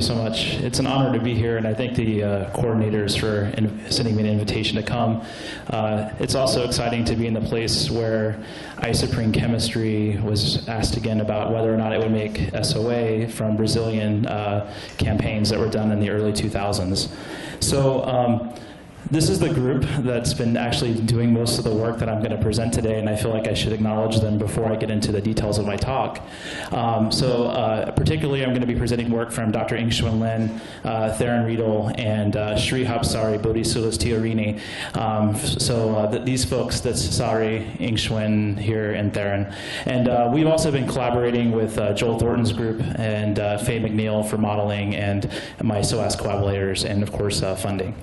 you so much. It's an honor to be here, and I thank the uh, coordinators for in- sending me an invitation to come. Uh, it's also exciting to be in the place where isoprene chemistry was asked again about whether or not it would make SOA from Brazilian uh, campaigns that were done in the early 2000s. So. Um, this is the group that's been actually doing most of the work that I'm going to present today, and I feel like I should acknowledge them before I get into the details of my talk. Um, so, uh, particularly, I'm going to be presenting work from Dr. Ying-Hsuan Lin, uh, Theran Riedel, and uh, Sri Hapsari Bodhisulas. Um, so, uh, th- these folks, that's Sari, Ying-Hsuan here, and Theran. And uh, we've also been collaborating with uh, Joel Thornton's group and uh, Faye McNeill for modeling and my SOAS collaborators and of course, funding.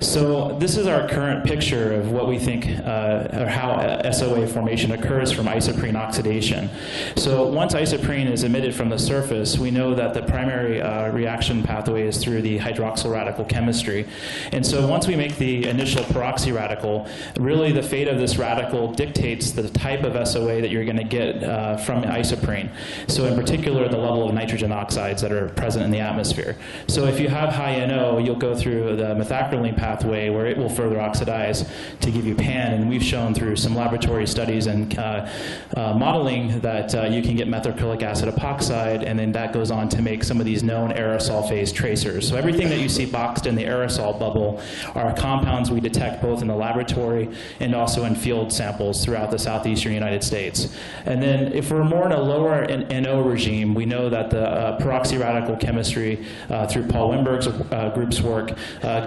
So this is our current picture of what we think, uh, or how SOA formation occurs from isoprene oxidation. So once isoprene is emitted from the surface, we know that the primary uh, reaction pathway is through the hydroxyl radical chemistry. And so once we make the initial peroxy radical, really the fate of this radical dictates the type of SOA that you're going to get uh, from isoprene. So in particular, the level of nitrogen oxides that are present in the atmosphere. So if you have high NO, you'll go through the methacrolein pathway pathway where it will further oxidize to give you PAN. And we've shown through some laboratory studies and uh, uh, modeling that uh, you can get methacrylic acid epoxide, and then that goes on to make some of these known aerosol phase tracers. So everything that you see boxed in the aerosol bubble are compounds we detect both in the laboratory and also in field samples throughout the southeastern United States. And then if we're more in a lower NO regime, we know that the uh, peroxy radical chemistry uh, through Paul Wennberg's uh, group's work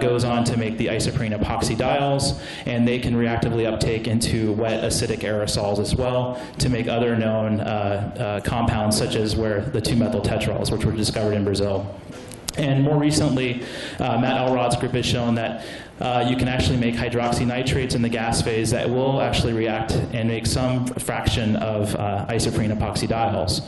goes on to make the isoprene epoxidiols, and they can reactively uptake into wet acidic aerosols as well to make other known uh, uh, compounds, such as where the 2-methyl tetrols, which were discovered in Brazil. And more recently, uh, Matt Elrod's group has shown that uh, you can actually make hydroxynitrates in the gas phase that will actually react and make some fraction of uh, isoprene epoxidiols.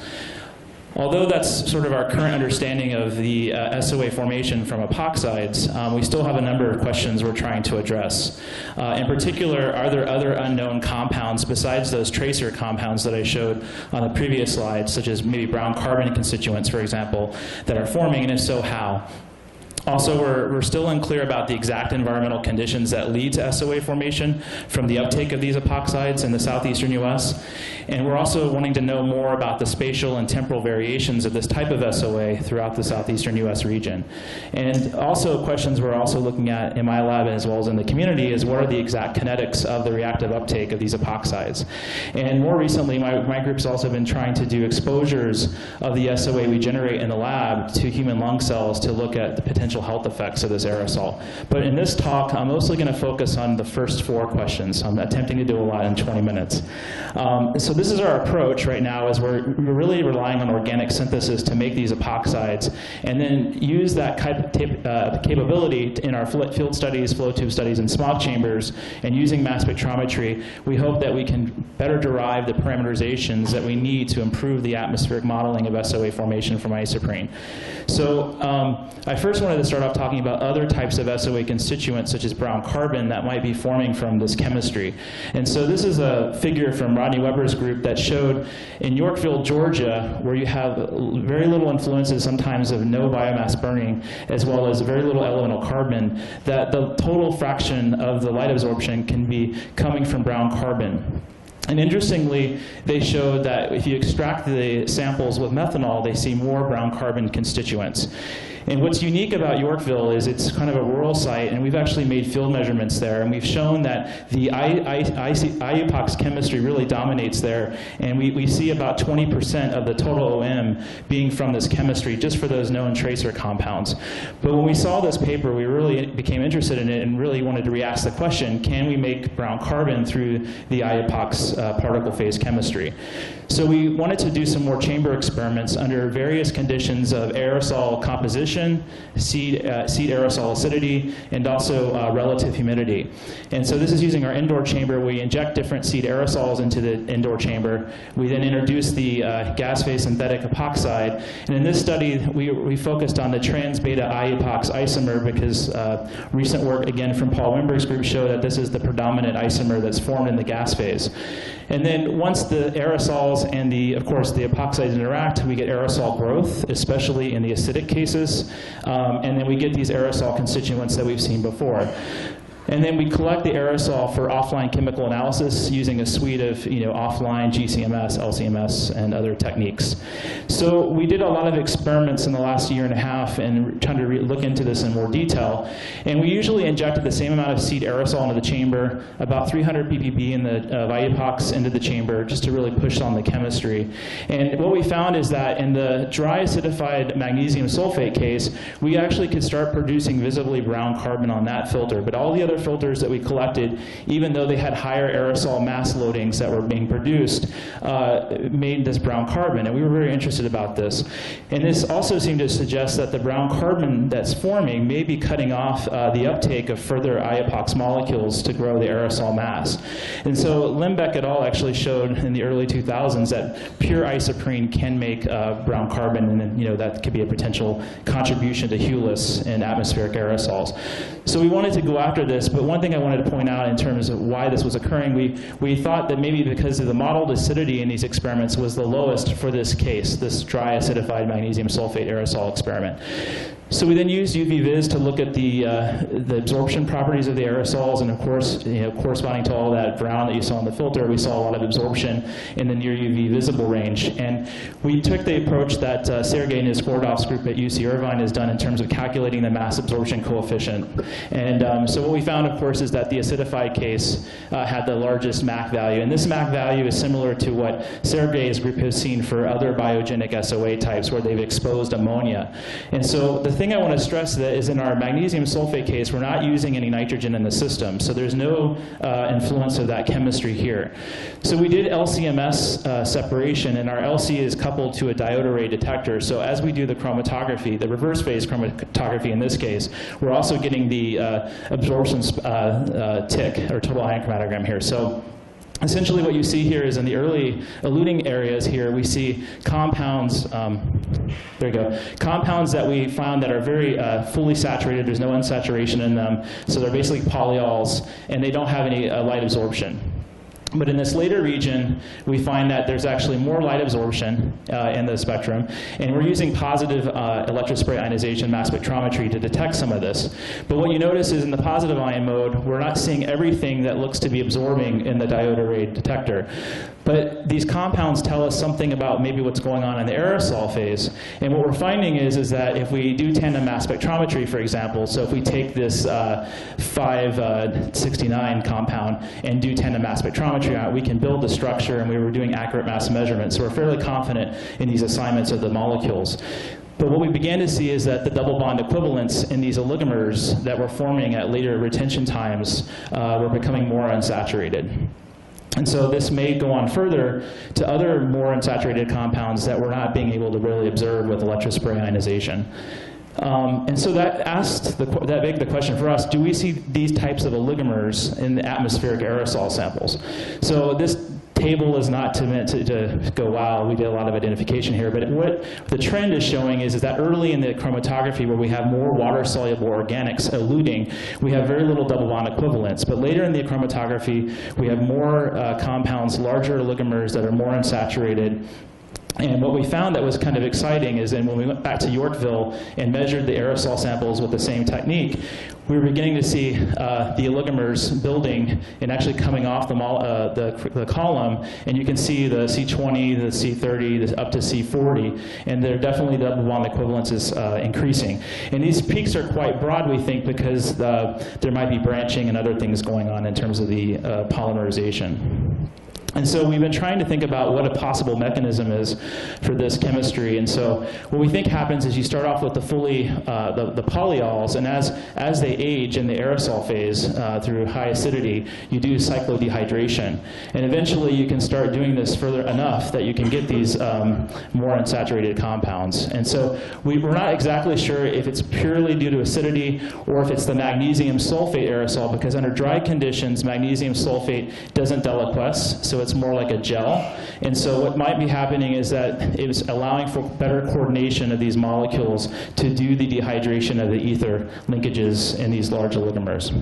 Although that's sort of our current understanding of the uh, SOA formation from epoxides, um, we still have a number of questions we're trying to address. Uh, in particular, are there other unknown compounds besides those tracer compounds that I showed on the previous slide, such as maybe brown carbon constituents, for example, that are forming, and if so, how? Also, we're, we're still unclear about the exact environmental conditions that lead to SOA formation from the uptake of these epoxides in the southeastern US. And we're also wanting to know more about the spatial and temporal variations of this type of SOA throughout the southeastern US region. And also, questions we're also looking at in my lab as well as in the community is what are the exact kinetics of the reactive uptake of these epoxides. And more recently, my, my group's also been trying to do exposures of the SOA we generate in the lab to human lung cells to look at the potential potential health effects of this aerosol. But in this talk, I'm mostly going to focus on the first four questions. I'm attempting to do a lot in 20 minutes. Um, so this is our approach right now is we're, we're really relying on organic synthesis to make these epoxides and then use that uh, capability in our field studies, flow tube studies, and smog chambers, and using mass spectrometry, we hope that we can better derive the parameterizations that we need to improve the atmospheric modeling of SOA formation from isoprene. So um, I first wanted to start off talking about other types of SOA constituents, such as brown carbon, that might be forming from this chemistry. And so this is a figure from Rodney Weber's group that showed in Yorkville, Georgia, where you have very little influences sometimes of no biomass burning, as well as very little elemental carbon, that the total fraction of the light absorption can be coming from brown carbon. And interestingly, they showed that if you extract the samples with methanol, they see more brown carbon constituents. And what's unique about Yorkville is it's kind of a rural site, and we've actually made field measurements there, and we've shown that the IEPOX chemistry really dominates there, and we, we see about 20% of the total OM being from this chemistry, just for those known tracer compounds. But when we saw this paper, we really became interested in it and really wanted to re-ask the question, can we make brown carbon through the IEPOX uh, particle phase chemistry? So we wanted to do some more chamber experiments under various conditions of aerosol composition absorption, seed, uh, seed aerosol acidity, and also uh, relative humidity. And so this is using our indoor chamber. We inject different seed aerosols into the indoor chamber. We then introduce the uh, gas phase synthetic epoxide. And in this study, we, we focused on the trans beta I IEPOX isomer because uh, recent work, again, from Paul Wennberg's group showed that this is the predominant isomer that's formed in the gas phase. And then once the aerosols and the, of course, the epoxides interact, we get aerosol growth, especially in the acidic cases. Um, and then we get these aerosol constituents that we've seen before. And then we collect the aerosol for offline chemical analysis using a suite of you know, offline GCMS, LCMS, and other techniques. So we did a lot of experiments in the last year and a half and trying to look into this in more detail. And we usually injected the same amount of seed aerosol into the chamber, about 300 ppb in the uh, into the chamber, just to really push on the chemistry. And what we found is that in the dry acidified magnesium sulfate case, we actually could start producing visibly brown carbon on that filter. But all the other filters that we collected, even though they had higher aerosol mass loadings that were being produced, uh, made this brown carbon. And we were very interested about this. And this also seemed to suggest that the brown carbon that's forming may be cutting off uh, the uptake of further IEPOX molecules to grow the aerosol mass. And so Limbeck et al. actually showed in the early 2000s that pure isoprene can make uh, brown carbon, and you know that could be a potential contribution to HULIS in atmospheric aerosols. So we wanted to go after this this, but one thing I wanted to point out in terms of why this was occurring, we, we thought that maybe because of the modeled acidity in these experiments was the lowest for this case, this dry acidified magnesium sulfate aerosol experiment. So we then used UV-Vis to look at the, uh, the absorption properties of the aerosols, and of course, you know, corresponding to all that brown that you saw in the filter, we saw a lot of absorption in the near UV visible range. And we took the approach that uh, Sergei Nizkorodov's group at UC Irvine has done in terms of calculating the mass absorption coefficient. And um, so what we found, of course, is that the acidified case uh, had the largest MAC value. And this MAC value is similar to what Sergei's group has seen for other biogenic SOA types where they've exposed ammonia. And so the thing I want to stress that is in our magnesium sulfate case, we're not using any nitrogen in the system, so there's no uh, influence of that chemistry here. So we did LCMS uh, separation, and our LC is coupled to a diode array detector. So as we do the chromatography, the reverse phase chromatography in this case, we're also getting the uh, absorption uh, uh, TIC, or total ion chromatogram here. So essentially what you see here is in the early eluting areas here, we see compounds, um, there you go, compounds that we found that are very uh, fully saturated, there's no unsaturation in them, so they're basically polyols, and they don't have any uh, light absorption. But in this later region, we find that there's actually more light absorption uh, in the spectrum, and we're using positive uh, electrospray ionization mass spectrometry to detect some of this. But what you notice is in the positive ion mode, we're not seeing everything that looks to be absorbing in the diode array detector. But these compounds tell us something about maybe what's going on in the aerosol phase. And what we're finding is, is that if we do tandem mass spectrometry, for example, so if we take this uh, 569 uh, compound and do tandem mass spectrometry on it, we can build the structure and we were doing accurate mass measurements. So we're fairly confident in these assignments of the molecules. But what we began to see is that the double bond equivalents in these oligomers that were forming at later retention times uh, were becoming more unsaturated. And so this may go on further to other more unsaturated compounds that we're not being able to really observe with electrospray ionization. Um, and so that asked the, that begged the question for us: Do we see these types of oligomers in the atmospheric aerosol samples? So this table is not to, meant to, to, go, wow, we did a lot of identification here. But what the trend is showing is, is that early in the chromatography where we have more water-soluble organics eluting, we have very little double bond equivalence. But later in the chromatography, we have more uh, compounds, larger oligomers that are more unsaturated, and what we found that was kind of exciting is, and when we went back to Yorkville and measured the aerosol samples with the same technique, we were beginning to see uh, the oligomers building and actually coming off the, uh, the, the, column. And you can see the C20, the C30, the, up to C40. And they're definitely the double bond equivalence is uh, increasing. And these peaks are quite broad, we think, because uh, there might be branching and other things going on in terms of the uh, polymerization. And so we've been trying to think about what a possible mechanism is for this chemistry. And so what we think happens is you start off with the fully, uh, the, the polyols, and as, as they age in the aerosol phase uh, through high acidity, you do cyclodehydration. And eventually you can start doing this further enough that you can get these um, more unsaturated compounds. And so we, we're not exactly sure if it's purely due to acidity or if it's the magnesium sulfate aerosol, because under dry conditions, magnesium sulfate doesn't deliquesce, so it's more like a gel. And so what might be happening is that it's allowing for better coordination of these molecules to do the dehydration of the ether linkages in these large oligomers.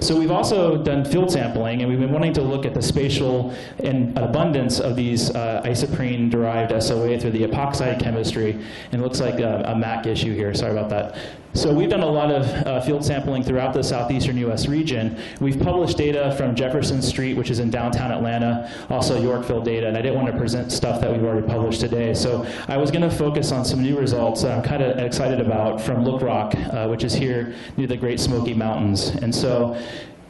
So we've also done field sampling, and we've been wanting to look at the spatial and abundance of these uh, isoprene-derived SOA through the epoxide chemistry. And it looks like a, a MAC issue here. Sorry about that. So we've done a lot of uh, field sampling throughout the southeastern U.S. region. We've published data from Jefferson Street, which is in downtown Atlanta, also Yorkville data, and I didn't want to present stuff that we've already published today. So I was going to focus on some new results that I'm kind of excited about from Look Rock, uh, which is here near the Great Smoky Mountains. And so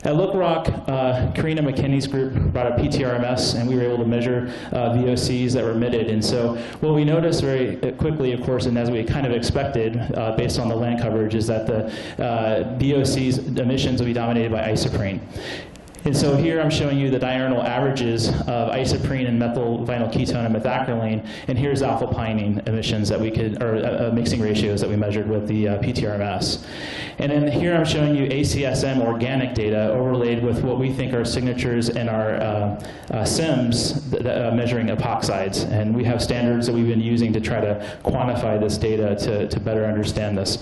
at Look Rock, uh, Karena McKinney's group brought a PTRMS, and we were able to measure uh, VOCs that were emitted. And so what we noticed very quickly, of course, and as we kind of expected uh, based on the land coverage, is that the uh, VOCs emissions will be dominated by isoprene. And so here I'm showing you the diurnal averages of isoprene and methyl vinyl ketone and methacrolein, and here's alpha pinene emissions that we could, or uh, uh mixing ratios that we measured with the uh, PTRMS. And then here I'm showing you ACSM organic data overlaid with what we think are signatures in our uh, uh CIMS uh, measuring epoxides. And we have standards that we've been using to try to quantify this data to, to better understand this.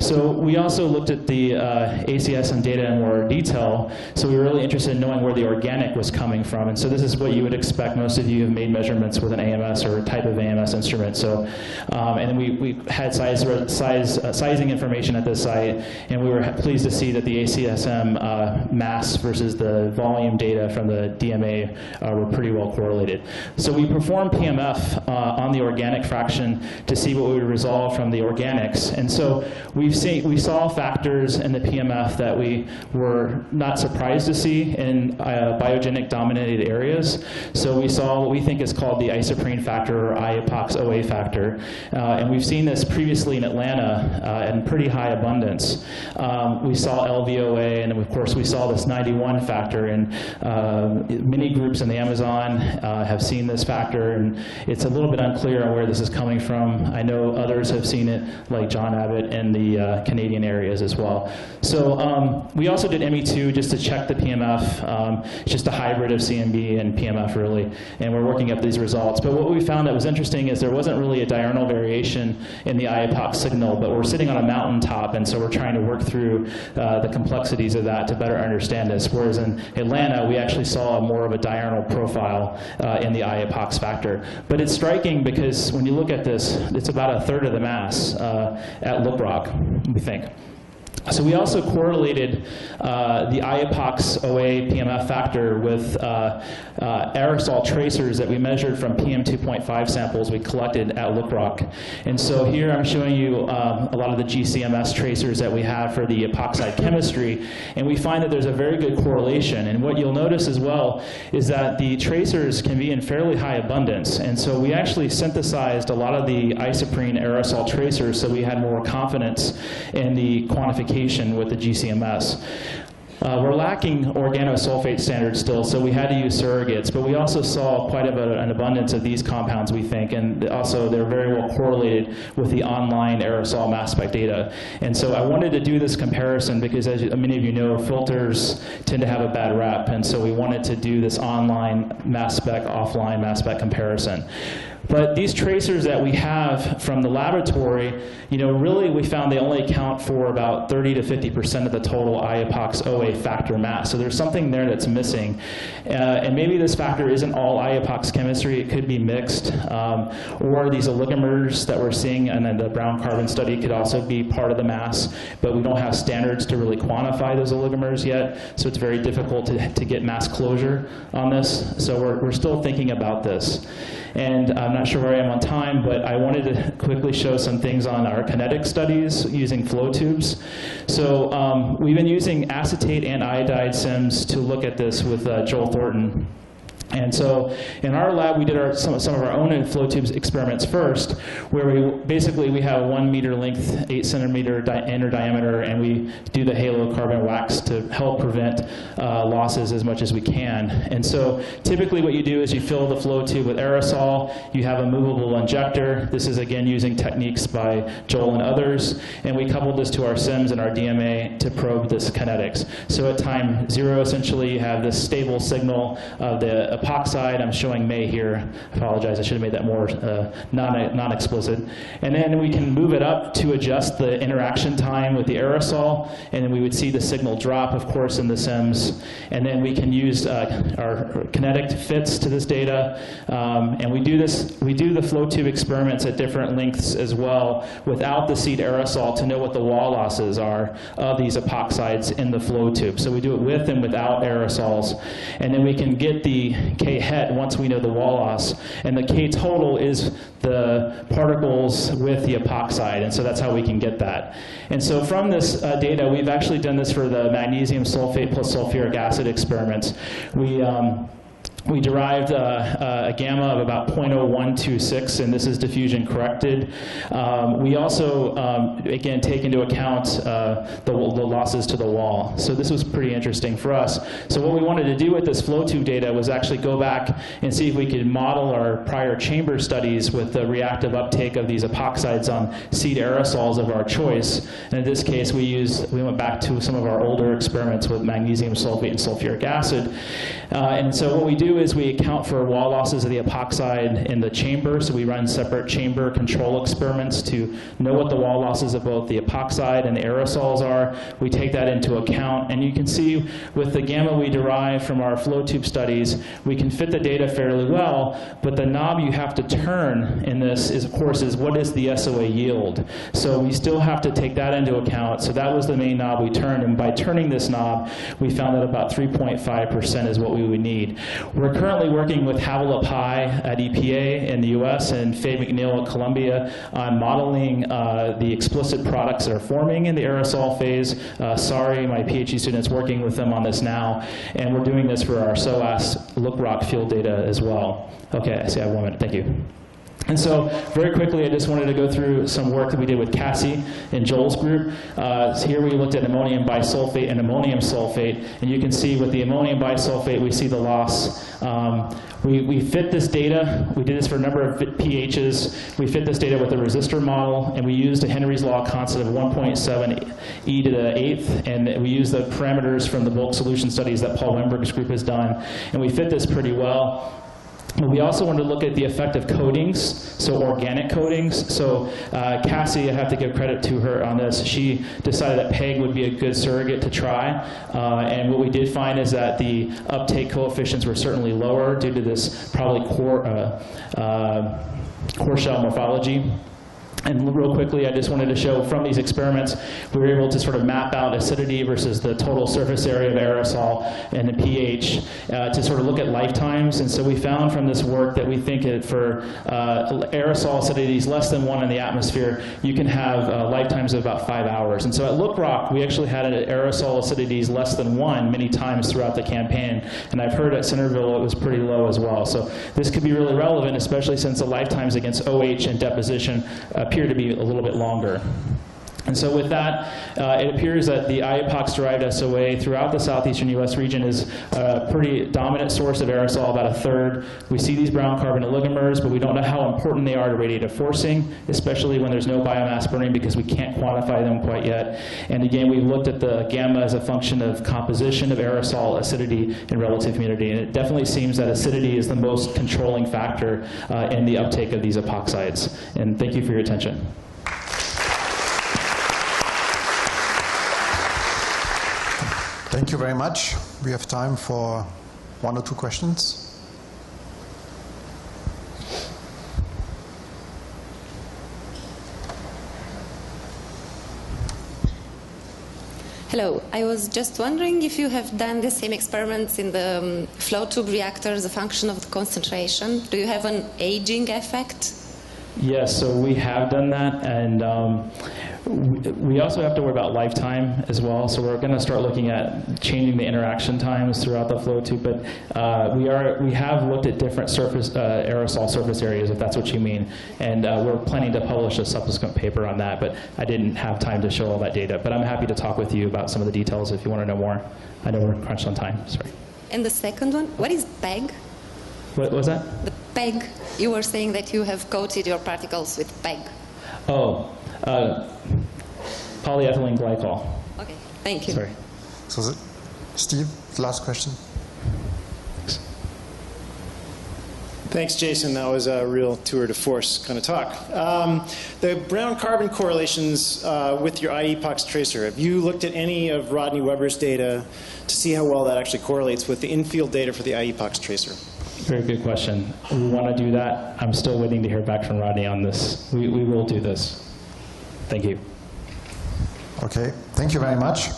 So we also looked at the uh, ACSM data in more detail. So we were really interested in knowing where the organic was coming from. And so this is what you would expect. Most of you have made measurements with an AMS or a type of AMS instrument. So, um, and we, we had size, size uh, sizing information at this site, and we were pleased to see that the ACSM uh, mass versus the volume data from the DMA uh, were pretty well correlated. So we performed PMF uh, on the organic fraction to see what we would resolve from the organics. And so we we've seen, we saw factors in the PMF that we were not surprised to see in uh, biogenic dominated areas. So we saw what we think is called the isoprene factor or IEPOX OA factor. Uh, and we've seen this previously in Atlanta uh, in pretty high abundance. Um, we saw LVOA, and of course we saw this 91 factor, and uh, many groups in the Amazon uh, have seen this factor, and it's a little bit unclear on where this is coming from. I know others have seen it, like Jon Abbatt in the uh, Canadian areas as well. So um, we also did ME2 just to check the PMF. Um, it's just a hybrid of CMB and PMF really, and we're working up these results. But what we found that was interesting is there wasn't really a diurnal variation in the IEPOX signal, but we're sitting on a mountaintop, and so we're trying to work through uh, the complexities of that to better understand this. Whereas in Atlanta, we actually saw more of a diurnal profile uh, in the IEPOX factor. But it's striking because when you look at this, it's about a third of the mass uh, at Look Rock we think. So we also correlated uh, the IEPOX OA PMF factor with uh, uh, aerosol tracers that we measured from PM2.5 samples we collected at Look Rock. And so here I'm showing you um, a lot of the GCMS tracers that we have for the epoxide chemistry, and we find that there's a very good correlation. And what you'll notice as well is that the tracers can be in fairly high abundance. And so we actually synthesized a lot of the isoprene aerosol tracers so we had more confidence in the quantification with the GCMS. Uh, we're lacking organosulfate standards still, so we had to use surrogates, but we also saw quite a, an abundance of these compounds, we think, and also they're very well correlated with the online aerosol mass spec data. And so I wanted to do this comparison because, as many of you know, filters tend to have a bad rep, and so we wanted to do this online mass spec, offline mass spec comparison. But these tracers that we have from the laboratory, you know, really we found they only account for about 30 to 50% of the total IEPOX OA factor mass. So there's something there that's missing. Uh, and maybe this factor isn't all IEPOX chemistry, it could be mixed. Um, or these oligomers that we're seeing and then the brown carbon study could also be part of the mass, but we don't have standards to really quantify those oligomers yet. So it's very difficult to, to get mass closure on this. So we're, we're still thinking about this. And I'm not sure where I am on time, but I wanted to quickly show some things on our kinetic studies using flow tubes. So um, we've been using acetate and iodide CIMS to look at this with uh, Joel Thornton. And so in our lab, we did our, some, some of our own flow tubes experiments first, where we basically we have one meter length, eight centimeter di- inner diameter, and we do the halo carbon wax to help prevent uh, losses as much as we can. And so typically what you do is you fill the flow tube with aerosol, you have a movable injector. This is again using techniques by Joel and others, and we coupled this to our CIMS and our DMA to probe this kinetics. So at time zero, essentially, you have this stable signal of the epoxide. I'm showing May here. I apologize, I should have made that more uh, non, non-explicit. And then we can move it up to adjust the interaction time with the aerosol, and then we would see the signal drop, of course, in the CIMS. And then we can use uh, our kinetic fits to this data, um, and we do this. We do the flow tube experiments at different lengths as well, without the seed aerosol, to know what the wall losses are of these epoxides in the flow tube. So we do it with and without aerosols, and then we can get the K het once we know the wall loss. And the K total is the particles with the epoxide, and so that's how we can get that. And so from this uh, data, we've actually done this for the magnesium sulfate plus sulfuric acid experiments. We um, we derived uh, uh, a gamma of about 0.0126, and this is diffusion corrected. Um, we also, um, again, take into account uh, the, the, losses to the wall. So this was pretty interesting for us. So what we wanted to do with this flow tube data was actually go back and see if we could model our prior chamber studies with the reactive uptake of these epoxides on seed aerosols of our choice. And in this case, we used, we went back to some of our older experiments with magnesium sulfate and sulfuric acid. Uh, and so what we do is we account for wall losses of the epoxide in the chamber. So we run separate chamber control experiments to know what the wall losses of both the epoxide and the aerosols are. We take that into account. And you can see with the gamma we derive from our flow tube studies, we can fit the data fairly well. But the knob you have to turn in this is, of course, is what is the SOA yield. So we still have to take that into account. So that was the main knob we turned. And by turning this knob, we found that about 3.5% is what we would need. Currently working with Havala Pye at EPA in the US and Faye McNeill at Columbia on modeling uh, the explicit products that are forming in the aerosol phase. Uh, sorry, my PhD student's working with them on this now, and we're doing this for our SOAS Look Rock field data as well. Okay, I see I have one minute. Thank you. And so, very quickly, I just wanted to go through some work that we did with Cassie and Joel's group. Uh, so here we looked at ammonium bisulfate and ammonium sulfate, and you can see with the ammonium bisulfate, we see the loss. Um, we, we fit this data, we did this for a number of pHs, we fit this data with a resistor model, and we used a Henry's law constant of 1.7 e to the eighth, and we used the parameters from the bulk solution studies that Paul Wennberg's group has done, and we fit this pretty well. We also wanted to look at the effect of coatings, so organic coatings. So uh, Cassie, I have to give credit to her on this. She decided that PEG would be a good surrogate to try. Uh, and what we did find is that the uptake coefficients were certainly lower due to this probably core, uh, uh core shell morphology. And real quickly, I just wanted to show from these experiments, we were able to sort of map out acidity versus the total surface area of aerosol and the pH uh, to sort of look at lifetimes. And so we found from this work that we think it for uh, aerosol acidities less than one in the atmosphere, you can have uh, lifetimes of about five hours. And so at LookRock, we actually had an aerosol acidities less than one many times throughout the campaign. And I've heard at Centerville it was pretty low as well. So this could be really relevant, especially since the lifetimes against OH and deposition appear to be a little bit longer. And so with that, uh, it appears that the IEPOX-derived SOA throughout the southeastern U.S. region is a pretty dominant source of aerosol, about a third. We see these brown carbon oligomers, but we don't know how important they are to radiative forcing, especially when there's no biomass burning because we can't quantify them quite yet. And again, we've looked at the gamma as a function of composition of aerosol, acidity, and relative humidity. And it definitely seems that acidity is the most controlling factor uh, in the uptake of these epoxides. And thank you for your attention. Thank you very much. We have time for one or two questions. Hello, I was just wondering if you have done the same experiments in the um, flow tube reactor as a function of the concentration. Do you have an aging effect? Yes, so we have done that, and um, We also have to worry about lifetime as well, so we're going to start looking at changing the interaction times throughout the flow tube. But uh, we are we have looked at different surface uh, aerosol surface areas, if that's what you mean, and uh, we're planning to publish a subsequent paper on that. But I didn't have time to show all that data. But I'm happy to talk with you about some of the details if you want to know more. I know we're crunched on time. Sorry. And the second one, what is PEG? What was that? The PEG, you were saying that you have coated your particles with PEG. Oh, uh, polyethylene glycol. Okay, thank you. Sorry. So, the, Steve, last question. Thanks, Jason. That was a real tour de force kind of talk. Um, the brown carbon correlations uh, with your IEPOX tracer, have you looked at any of Rodney Weber's data to see how well that actually correlates with the in-field data for the IEPOX tracer? Very good question. We want to do that. I'm still waiting to hear back from Rodney on this. We, we will do this. Thank you. Okay, thank you very much.